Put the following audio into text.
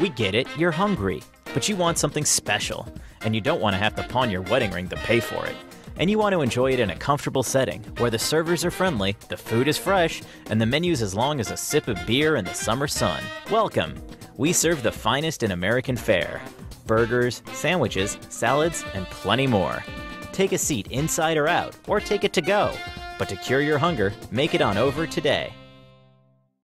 We get it, you're hungry, but you want something special, and you don't want to have to pawn your wedding ring to pay for it. And you want to enjoy it in a comfortable setting where the servers are friendly, the food is fresh, and the menu's as long as a sip of beer in the summer sun. Welcome! We serve the finest in American fare burgers, sandwiches, salads, and plenty more. Take a seat inside or out, or take it to go. But to cure your hunger, make it on over today.